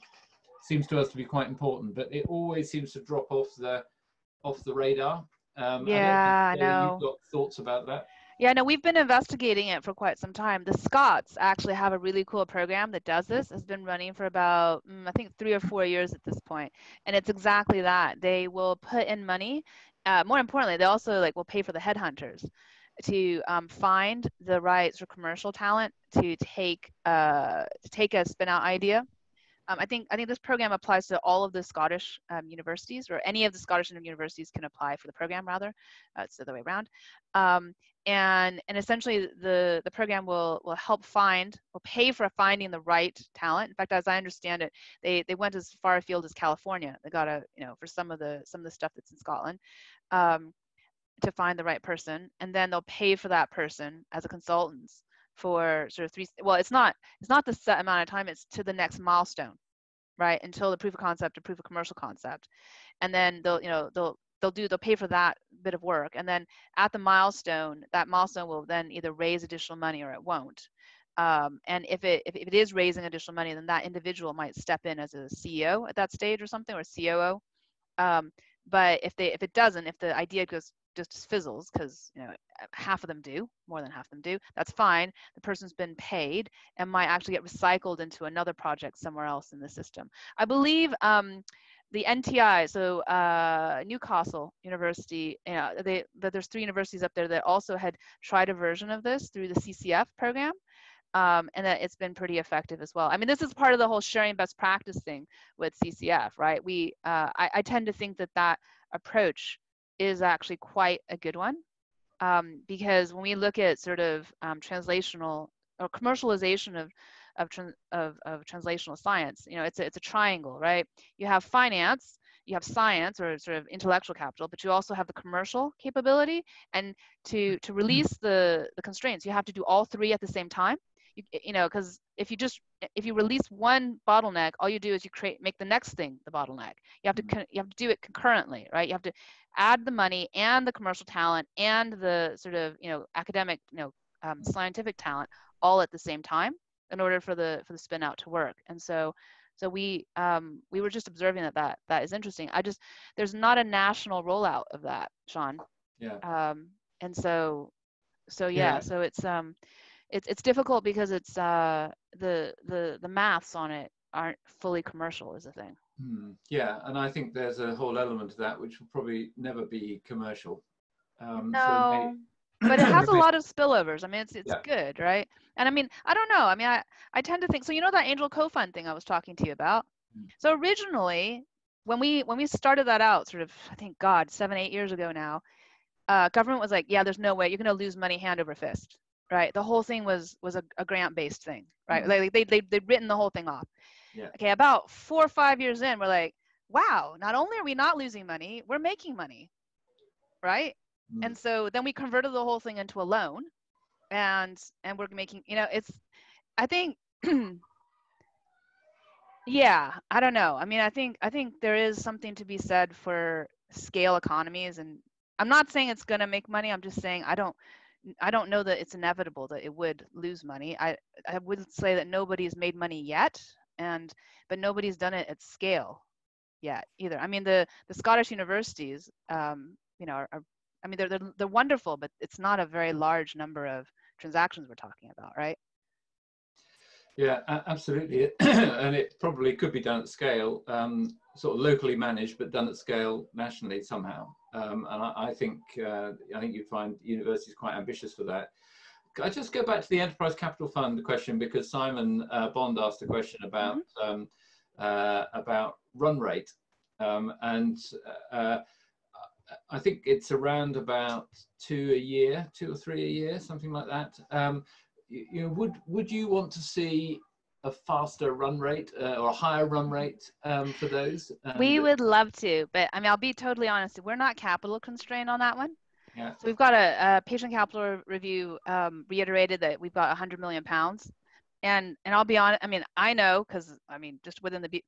seems to us to be quite important. But it always seems to drop off the off the radar. Um, yeah, I, I know. You've got thoughts about that? Yeah, no, we've been investigating it for quite some time. The Scots actually have a really cool program that does this. It's been running for about, mm, I think, three or four years at this point. and it's exactly that. They will put in money. Uh, more importantly, they also like will pay for the headhunters to um, find the right sort of commercial talent to take uh, to take a spin out idea. Um, I think I think this program applies to all of the Scottish um, universities, or any of the Scottish universities can apply for the program. Rather, uh, it's the other way around. Um, and and essentially, the the program will will help find, will pay for finding the right talent. In fact, as I understand it, they they went as far afield as California. They got a you know for some of the some of the stuff that's in Scotland. Um, to find the right person and then they'll pay for that person as a consultant for sort of three well it's not it's not the set amount of time it's to the next milestone right until the proof of concept or proof of commercial concept and then they'll you know they'll they'll do they'll pay for that bit of work and then at the milestone that milestone will then either raise additional money or it won't. Um, and if it if it is raising additional money then that individual might step in as a ceo at that stage or something or coo um, but if they if it doesn't if the idea goes just fizzles because you know half of them do more than half of them do that's fine. The person's been paid and might actually get recycled into another project somewhere else in the system. I believe um, the NTI, so uh, Newcastle University, you know, they, there's three universities up there that also had tried a version of this through the CCF program, um, and that it's been pretty effective as well. I mean, this is part of the whole sharing best practice thing with CCF, right? We, uh, I, I, tend to think that that approach is actually quite a good one um, because when we look at sort of um, translational or commercialization of of, of, of translational science, you know, it's a, it's a triangle, right? You have finance, you have science or sort of intellectual capital, but you also have the commercial capability. And to to release the the constraints, you have to do all three at the same time you, you know because if you just if you release one bottleneck all you do is you create make the next thing the bottleneck you have to mm-hmm. you have to do it concurrently right you have to add the money and the commercial talent and the sort of you know academic you know um, scientific talent all at the same time in order for the for the spin out to work and so so we um, we were just observing that that that is interesting i just there's not a national rollout of that sean yeah um, and so so yeah, yeah. so it's um it's it's difficult because it's uh, the the the maths on it aren't fully commercial is a thing. Hmm. Yeah, and I think there's a whole element of that which will probably never be commercial. Um, no. So but it *laughs* has a lot of spillovers. I mean, it's it's yeah. good, right? And I mean, I don't know. I mean, I I tend to think so. You know that angel co-fund thing I was talking to you about. Mm. So originally, when we when we started that out, sort of, I think God, seven eight years ago now, uh, government was like, yeah, there's no way you're going to lose money hand over fist right? The whole thing was was a, a grant based thing, right? Mm-hmm. Like they they they'd written the whole thing off. Yeah. Okay, about four or five years in, we're like, wow, not only are we not losing money, we're making money, right? Mm-hmm. And so then we converted the whole thing into a loan, and and we're making, you know, it's, I think. *clears throat* yeah i don't know i mean i think i think there is something to be said for scale economies and i'm not saying it's going to make money i'm just saying i don't I don't know that it's inevitable that it would lose money. I I wouldn't say that nobody's made money yet, and but nobody's done it at scale yet either. I mean, the the Scottish universities, um, you know, are, are I mean, they're, they're they're wonderful, but it's not a very large number of transactions we're talking about, right? Yeah, absolutely. *clears throat* and it probably could be done at scale, um, sort of locally managed, but done at scale nationally somehow. Um, and I, I think uh, I think you'd find universities quite ambitious for that. I just go back to the Enterprise Capital Fund question because Simon uh, Bond asked a question about mm-hmm. um, uh, about run rate, um, and uh, I think it's around about two a year, two or three a year, something like that. Um, you, you, know, would would you want to see a faster run rate uh, or a higher run rate um, for those? we would love to, but I mean, I'll be totally honest. We're not capital constrained on that one. Yeah. So we've got a, a patient capital review um, reiterated that we've got 100 million pounds, and and I'll be honest. I mean, I know because I mean, just within the,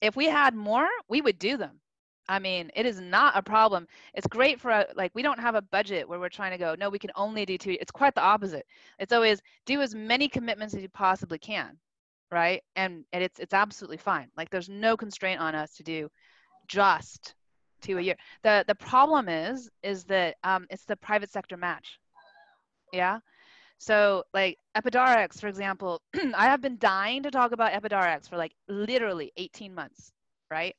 if we had more, we would do them. I mean, it is not a problem. It's great for a, like we don't have a budget where we're trying to go. No, we can only do two. It's quite the opposite. It's always do as many commitments as you possibly can, right? And and it's it's absolutely fine. Like there's no constraint on us to do just two a year. The the problem is is that um, it's the private sector match. Yeah. So like Epidarex, for example, *clears throat* I have been dying to talk about Epidarex for like literally 18 months, right?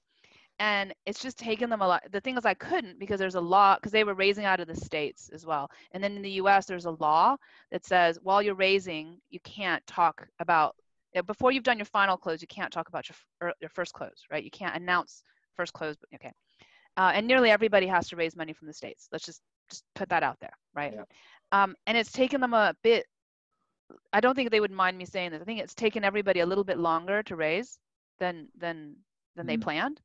And it's just taken them a lot the thing is i couldn't because there's a law because they were raising out of the states as well. And then in the us there's a law that says while you're raising you can't talk about before you've done your final close you can't talk about your, your first close right? You can't announce first close okay. Uh, and nearly everybody has to raise money from the states. Let's just just put that out there right? Yeah. um, and it's taken them a bit i don't think they would mind me saying this. I think it's taken everybody a little bit longer to raise than than than mm-hmm. they planned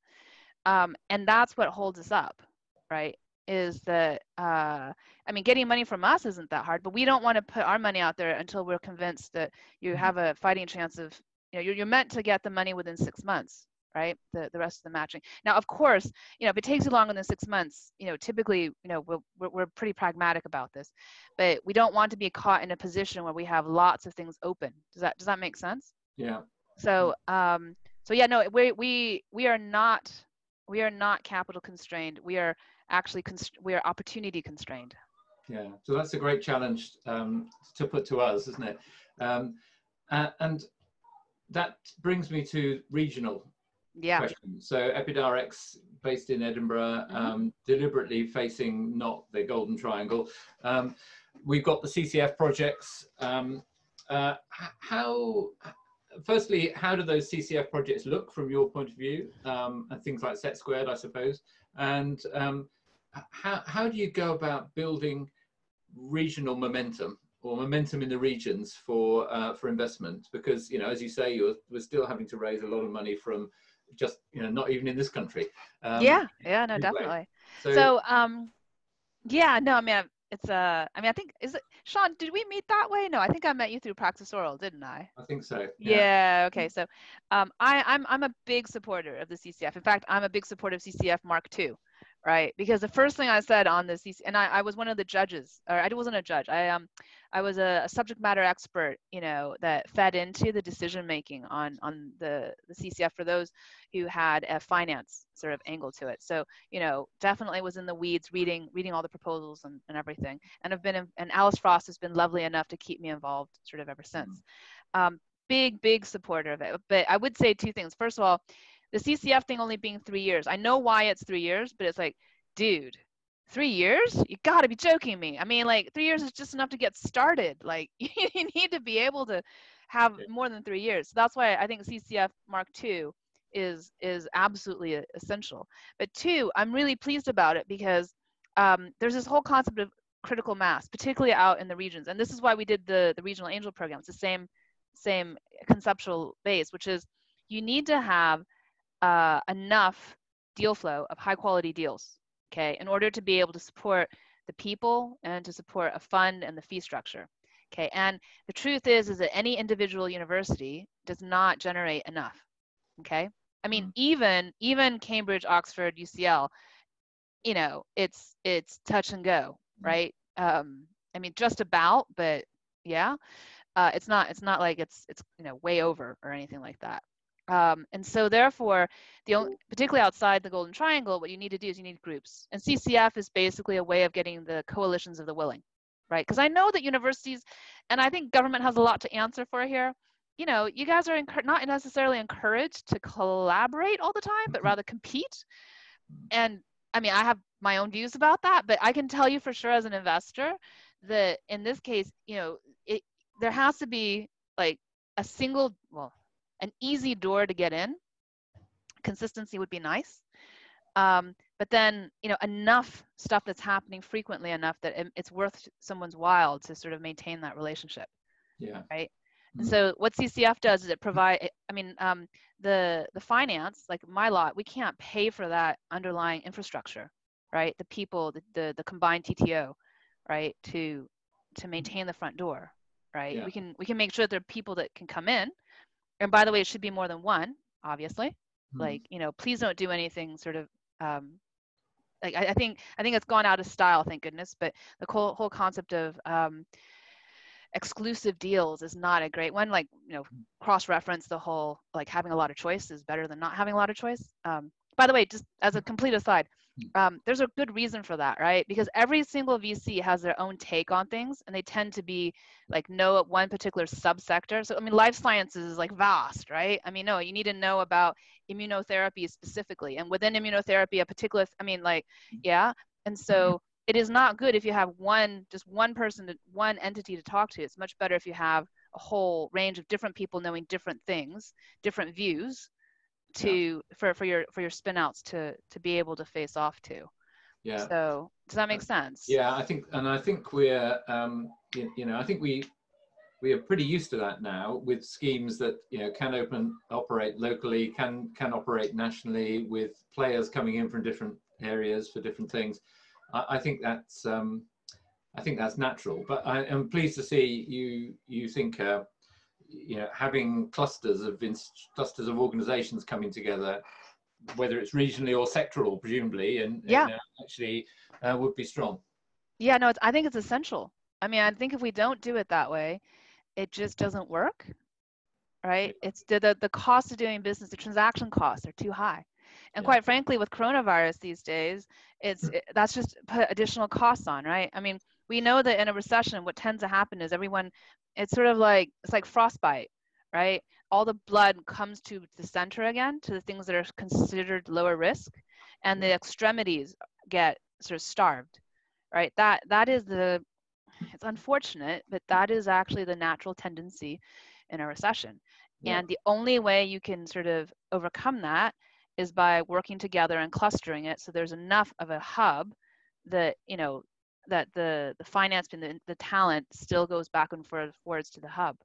um, and that's what holds us up right is that uh, i mean getting money from us isn't that hard but we don't want to put our money out there until we're convinced that you mm-hmm. have a fighting chance of you know you're, you're meant to get the money within six months right the, the rest of the matching. Now of course you know if it takes you longer than six months you know typically you know we're, we're, we're pretty pragmatic about this but we don't want to be caught in a position where we have lots of things open. Does that does that make sense? Yeah. So um so yeah no we we we are not we are not capital constrained. We are actually const- we are opportunity constrained. Yeah, so that's a great challenge um, to put to us, isn't it? Um, uh, and that brings me to regional yeah. questions. So Epidarex, based in Edinburgh, mm-hmm. um, deliberately facing not the Golden Triangle. Um, we've got the CCF projects. Um, uh, how firstly, how do those CCF projects look from your point of view, um, and things like SETsquared, I suppose, and um, how how do you go about building regional momentum or momentum in the regions for uh, for investment? Because you know, as you say, you're we're still having to raise a lot of money from just you know not even in this country. Um, yeah, yeah, no, definitely. So, so um, yeah, no, I mean, it's uh i mean i think is it sean did we meet that way? No i think i met you through PraxisAuril didn't i? I think so yeah, yeah okay so um i i'm i'm a big supporter of the ccf in fact i'm a big supporter of ccf mark ii right because the first thing i said on this, and i, I was one of the judges or i wasn't a judge i um I was a, a, subject matter expert, you know, that fed into the decision making on on the the CCF for those who had a finance sort of angle to it. So, you know, definitely was in the weeds, reading reading all the proposals and, and everything. And I've been in, and Alice Frost has been lovely enough to keep me involved sort of ever since. Um, big big supporter of it. But I would say two things. First of all, the CCF thing only being three years. I know why it's three years, but it's like, dude three years? You gotta be joking me. I mean like three years is just enough to get started. Like *laughs* you need to be able to have more than three years. So that's why i think ccf mark ii is is absolutely essential. But two i'm really pleased about it because um, there's this whole concept of critical mass particularly out in the regions. And this is why we did the the regional angel program. It's the same same conceptual base which is you need to have uh, enough deal flow of high quality deals okay, in order to be able to support the people and to support a fund and the fee structure. Okay, and the truth is, is that any individual university does not generate enough. Okay, I mean, mm-hmm. even even Cambridge, Oxford, UCL, you know, it's it's touch and go, mm-hmm. right? Um, I mean, just about, but yeah, uh, it's not it's not like it's it's you know way over or anything like that. Um, and so therefore, the only, particularly outside the Golden Triangle, what you need to do is you need groups. And CCF is basically a way of getting the coalitions of the willing, right? Because I know that universities, and I think government has a lot to answer for here, you know, you guys are not necessarily encouraged to collaborate all the time, but mm-hmm. rather compete. And I mean, I have my own views about that, but I can tell you for sure as an investor that in this case, you know, it there has to be like a single, well, an easy door to get in. Consistency would be nice. Um, but then, you know, enough stuff that's happening frequently enough that it, it's worth someone's while to sort of maintain that relationship. Yeah. Right. And mm-hmm. so what CCF does is it provide, I mean, um, the the finance, like my lot, we can't pay for that underlying infrastructure, right? The people, the the, the combined TTO, right, to to maintain the front door, right? Yeah. We can we can make sure that there are people that can come in, and by the way, it should be more than one, obviously. Mm-hmm. Like you know, please don't do anything sort of um, like I, I, think I think it's gone out of style, thank goodness. But the whole whole concept of um, exclusive deals is not a great one. Like you know, cross reference the whole like having a lot of choice is better than not having a lot of choice. Um, by the way, just as a complete aside, um, there's a good reason for that, right? Because every single VC has their own take on things, and they tend to be like know one particular subsector. So I mean, life sciences is like vast, right? I mean, no, you need to know about immunotherapy specifically, and within immunotherapy, a particular, I mean, like, yeah. And so it is not good if you have one, just one person, to, one entity to talk to. It's much better if you have a whole range of different people knowing different things, different views, to yeah. for for your for your spinouts to to be able to face off to. Yeah. So does that make sense? Yeah, I think, and I think we're, um, you, you know, I think we we are pretty used to that now with schemes that you know can open operate locally, can can operate nationally with players coming in from different areas for different things. I, I think that's um, I think that's natural. But I am pleased to see you you think uh, you know having clusters of clusters of organisations coming together, whether it's regionally or sectoral, presumably, and, yeah. And, uh, actually uh, would be strong. Yeah, no, I think it's essential. I mean, I think if we don't do it that way, it just doesn't work, right? It's the the, the cost of doing business, the transaction costs are too high. And yeah. quite frankly, with coronavirus these days, it's *clears throat* it, that's just put additional costs on, right? I mean, we know that in a recession, what tends to happen is everyone, it's sort of like it's like frostbite, right? All the blood comes to the center again, to the things that are considered lower risk, and the extremities get sort of starved, right? That that is the it's unfortunate, but that is actually the natural tendency in a recession. Yeah. And the only way you can sort of overcome that is by working together and clustering it so there's enough of a hub that you know that the the finance and the, the talent still goes back and forth forwards to the hub.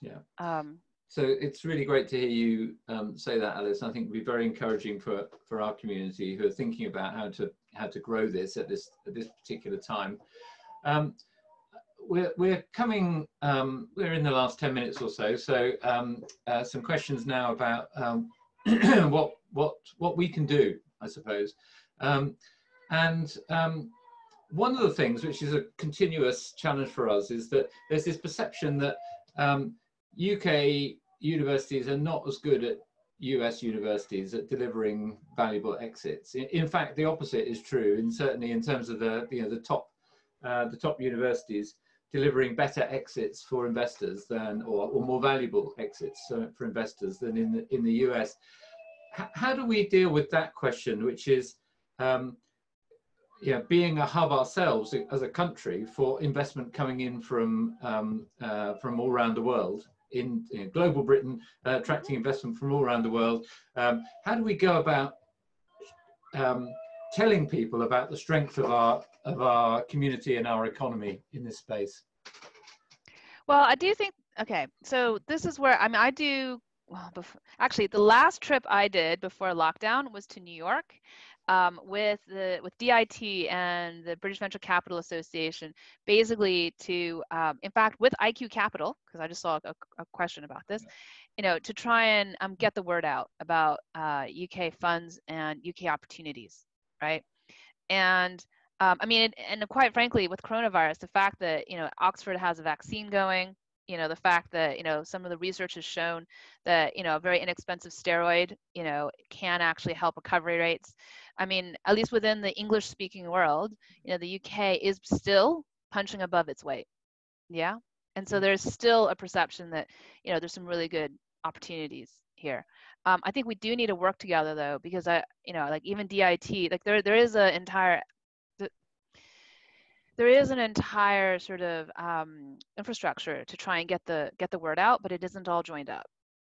Yeah. Um, so it's really great to hear you um, say that alice. I think it'd be very encouraging for for our community who are thinking about how to how to grow this at this at this particular time. Um, we're, we're coming, um, we're in the last 10 minutes or so, so um, uh, some questions now about um, *clears throat* what what what we can do, I suppose. Um, and um, one of the things which is a continuous challenge for us is that there's this perception that um, UK universities are not as good at US universities at delivering valuable exits. In, in fact, the opposite is true, and certainly in terms of the you know the top uh, the top universities delivering better exits for investors than or, or more valuable exits uh, for investors than in the in the US how do we deal with that question, which is, um, yeah, being a hub ourselves as a country for investment coming in from um, uh, from all around the world in, global Britain, uh, attracting investment from all around the world. Um, how do we go about um, telling people about the strength of our of our community and our economy in this space? Well, I do think okay. So this is where I mean I do well, before, actually, the last trip I did before lockdown was to New York um, with the with DIT and the British Venture Capital Association, basically to, um, in fact, with IQ Capital, because I just saw a, a, question about this, you know, to try and um, get the word out about uh, UK funds and UK opportunities, right? And um, I mean, and quite frankly, with coronavirus, the fact that you know Oxford has a vaccine going, you know the fact that you know some of the research has shown that you know a very inexpensive steroid you know can actually help recovery rates i mean at least within the english speaking world you know the uk is still punching above its weight. Yeah? And so there's still a perception that you know there's some really good opportunities here. Um, i think we do need to work together though because i you know like even dit like there there is an entire there is an entire sort of um, infrastructure to try and get the get the word out but it isn't all joined up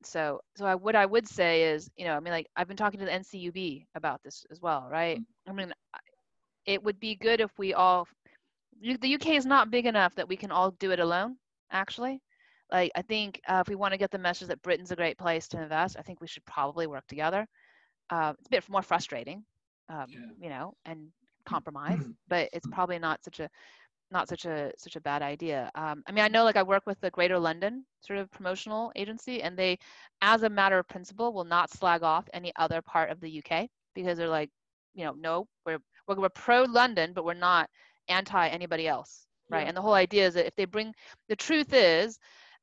so so I, what i would say is you know i mean like i've been talking to the ncub about this as well right mm-hmm. i mean it would be good if we all the uk is not big enough that we can all do it alone actually like i think uh, if we want to get the message that britain's a great place to invest i think we should probably work together uh, it's a bit more frustrating um, yeah. you know and compromise *clears throat* but it's probably not such a not such a such a bad idea. Um, i mean i know like i work with the greater london sort of promotional agency and they as a matter of principle will not slag off any other part of the uk because they're like you know no we're we're, we're pro london but we're not anti anybody else right? Yeah. and the whole idea is that if they bring the truth is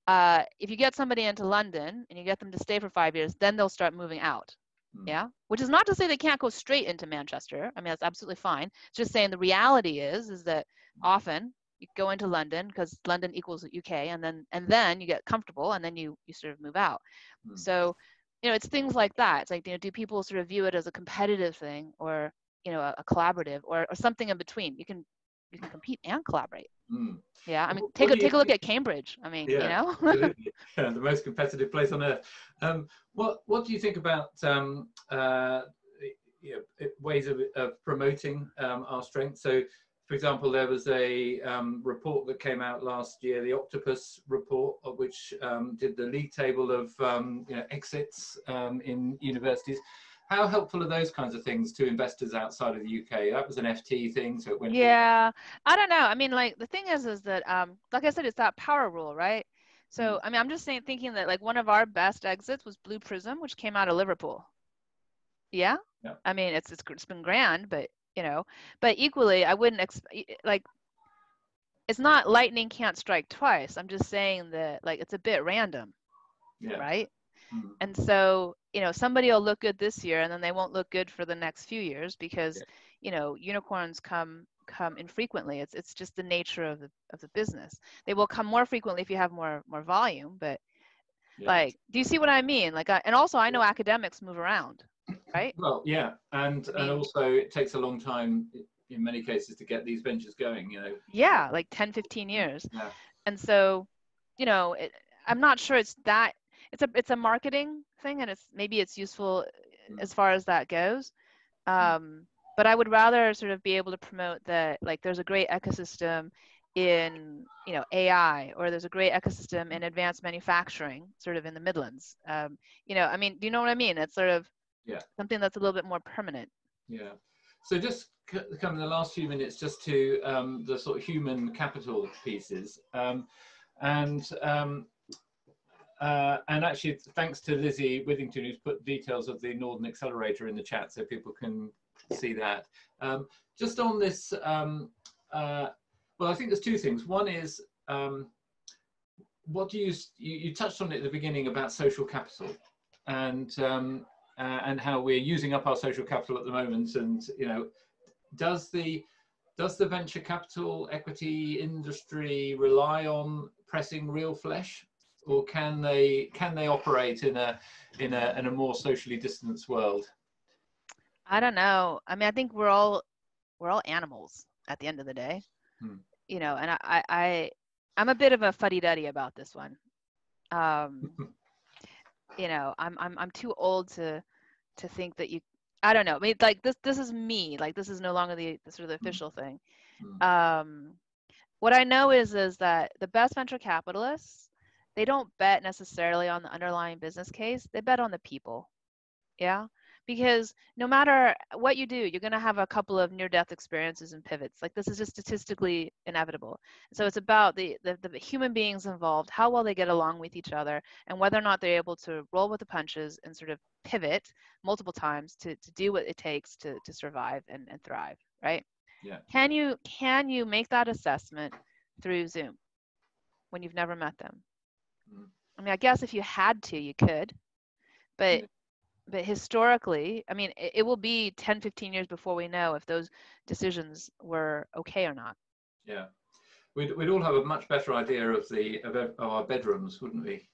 uh, if you get somebody into london and you get them to stay for five years then they'll start moving out. Mm. yeah? Which is not to say they can't go straight into manchester. I mean that's absolutely fine. It's just saying the reality is is that often you go into london because london equals uk and then and then you get comfortable and then you you sort of move out mm. so you know it's things like that it's like you know do people sort of view it as a competitive thing or you know a, a collaborative or, or something in between you can you can compete and collaborate. Mm. Yeah, I mean, take a take a look at Cambridge. I mean, yeah, you know, *laughs* yeah, the most competitive place on earth. Um, what what do you think about um, uh, you know, ways of, of promoting um, our strength? So, for example, there was a um, report that came out last year, the Octopus report, which um, did the league table of um, you know, exits in universities how helpful are those kinds of things to investors outside of the UK? That was an FT thing, so it went. Yeah, I don't know. I mean, like the thing is, is that um, like I said, it's that power rule, right? So mm. I mean, I'm just saying, thinking that like one of our best exits was Blue Prism, which came out of Liverpool. Yeah. Yeah. I mean, it's it's, it's been grand, but you know, but equally, I wouldn't expect like. It's not lightning can't strike twice. I'm just saying that like it's a bit random, yeah. right? Mm. And so you know somebody will look good this year and then they won't look good for the next few years because yeah. you know unicorns come come infrequently it's it's just the nature of the of the business they will come more frequently if you have more more volume but yeah. like do you see what i mean like uh, and also i know academics move around right. Well yeah and I mean, and also it takes a long time in many cases to get these ventures going you know. Yeah like 10 15 years. Yeah. and so you know it, i'm not sure it's that it's a it's a marketing thing and it's maybe it's useful mm. as far as that goes. Mm. um, but i would rather sort of be able to promote that like there's a great ecosystem in you know ai or there's a great ecosystem in advanced manufacturing sort of in the midlands. Um, you know i mean do you know what i mean? It's sort of yeah something that's a little bit more permanent yeah so just come in the last few minutes just to um, the sort of human capital pieces um, and um, uh, and actually, thanks to Lizzie Withington, who's put details of the Northern Accelerator in the chat so people can see that. Um, just on this, um, uh, well, I think there's two things. One is, um, what do you, you, you, touched on it at the beginning about social capital and, um, uh, and how we're using up our social capital at the moment. And, you know, does the, does the venture capital equity industry rely on pressing real flesh or can they can they operate in a in a in a more socially distanced world? I don't know. I mean, I think we're all we're all animals at the end of the day. Hmm. You know, and I I I'm a bit of a fuddy duddy about this one. Um, *laughs* you know, I'm I'm I'm too old to to think that you. I don't know. I mean, like this this is me. Like this is no longer the, the sort of the hmm. official thing. Hmm. Um, what I know is is that the best venture capitalists they don't bet necessarily on the underlying business case they bet on the people yeah because no matter what you do you're going to have a couple of near death experiences and pivots. Like this is just statistically inevitable. So it's about the, the, the human beings involved how well they get along with each other and whether or not they're able to roll with the punches and sort of pivot multiple times to, to do what it takes to, to survive and, and thrive right? Yeah. can you can you make that assessment through zoom when you've never met them? Mm-hmm. I mean, I guess if you had to, you could, but but historically, I mean, it, it, will be 10, 15 years before we know if those decisions were okay or not. Yeah. we'd, we'd all have a much better idea of the of, of our bedrooms, wouldn't we?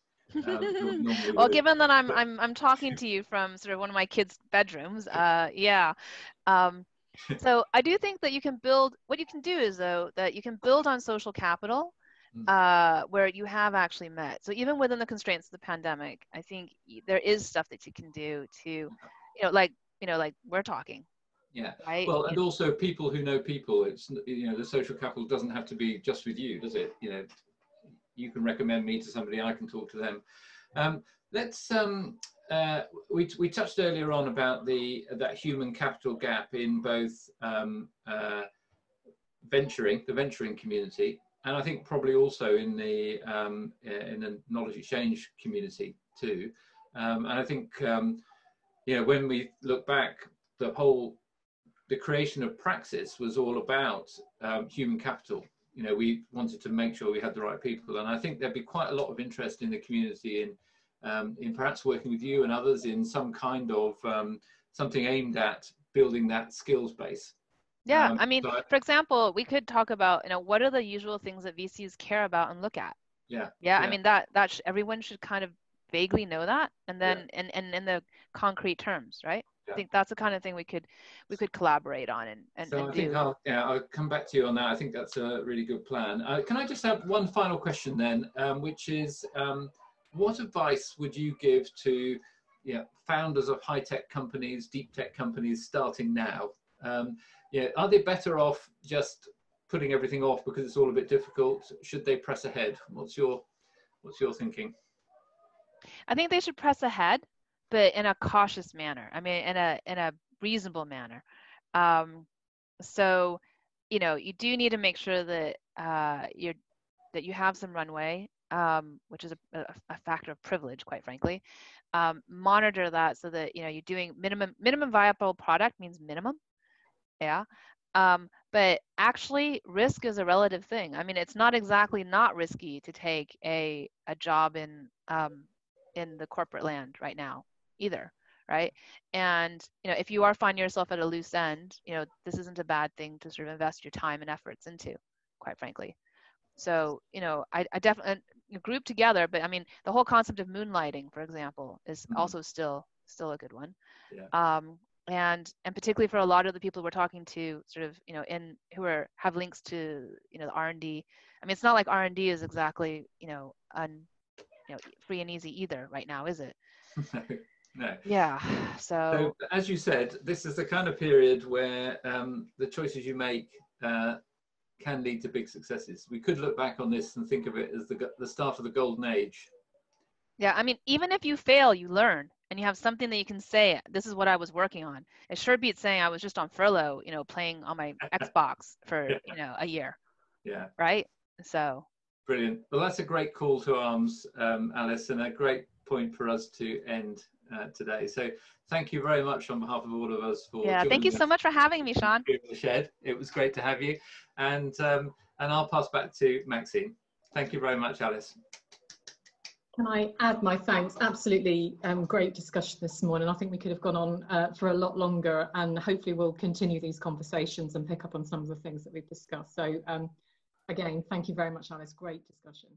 Um, *laughs* well, given that I'm I'm I'm talking to you from sort of one of my kids' bedrooms, uh, yeah. Um, *laughs* so I do think that you can build. What you can do is though that you can build on social capital. Uh, where you have actually met. So even within the constraints of the pandemic, I think there is stuff that you can do to, you know, like you know, like we're talking. Yeah. Right? Well, and also people who know people. It's you know the social capital doesn't have to be just with you, does it? You know, you can recommend me to somebody, I can talk to them. Um, let's um, uh, we, we touched earlier on about the that human capital gap in both um, uh, venturing the venturing community and I think probably also in the um, in the knowledge exchange community too. Um, and I think um, you know when we look back, the whole the creation of Praxis was all about um, human capital you know, we wanted to make sure we had the right people. And I think there'd be quite a lot of interest in the community in, um, in perhaps working with you and others in some kind of um, something aimed at building that skills base. Yeah, um, I mean, for example, we could talk about, you know, what are the usual things that VCs care about and look at? Yeah. Yeah, yeah. I mean that that sh- everyone should kind of vaguely know that, and then yeah. and and in the concrete terms, right? I think that's the kind of thing we could we could collaborate on and, and, so and I think I'll, yeah, I'll come back to you on that. I think that's a really good plan. Uh, can I just have one final question then, um, which is um, what advice would you give to yeah, founders of high tech companies, deep tech companies starting now? Um, yeah, are they better off just putting everything off because it's all a bit difficult? Should they press ahead? What's your what's your thinking? I think they should press ahead but in a cautious manner. I mean, in a in a reasonable manner. Um, so, you know, you do need to make sure that uh, you're that you have some runway, um, which is a, a, factor of privilege, quite frankly. Um, monitor that so that you know you're doing minimum minimum viable product means minimum, yeah. Um, but actually, risk is a relative thing. I mean, it's not exactly not risky to take a a job in um, in the corporate land right now either right and you know if you are finding yourself at a loose end you know this isn't a bad thing to sort of invest your time and efforts into quite frankly so you know i, I definitely group together but i mean the whole concept of moonlighting for example is mm-hmm. also still still a good one yeah. um, and and particularly for a lot of the people we're talking to sort of you know in who are have links to you know the r&d i mean it's not like r&d is exactly you know un you know free and easy either right now is it *laughs* no. Yeah. So, so, as you said, this is the kind of period where um, the choices you make uh, can lead to big successes. We could look back on this and think of it as the the start of the golden age. Yeah, I mean, even if you fail, you learn, and you have something that you can say. This is what I was working on. It sure beats saying I was just on furlough, you know, playing on my *laughs* Xbox for yeah. you know a year. Yeah. Right. So. Brilliant. Well, that's a great call to arms, um, Alice, and a great point for us to end uh, today. So thank you very much on behalf of all of us for yeah. Thank you so much for having me, Sean. The shed. It was great to have you, and um, and I'll pass back to Maxine. Thank you very much, Alice. Can I add my thanks? Absolutely um, great discussion this morning. I think we could have gone on uh, for a lot longer and hopefully we'll continue these conversations and pick up on some of the things that we've discussed. So um, again, thank you very much, Alice. Great discussion.